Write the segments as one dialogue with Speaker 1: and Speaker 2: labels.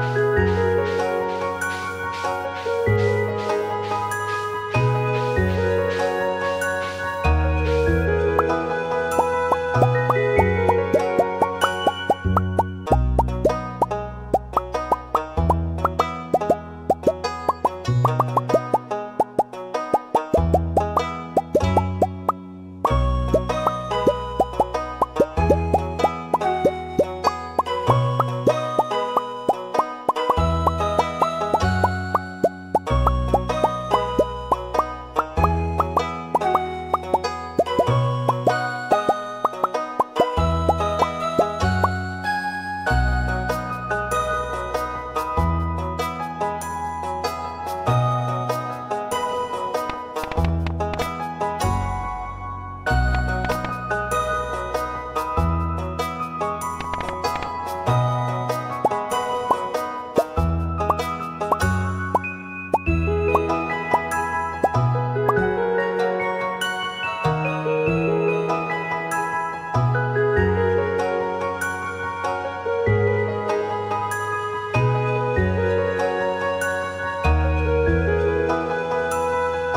Speaker 1: thank you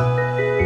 Speaker 2: Música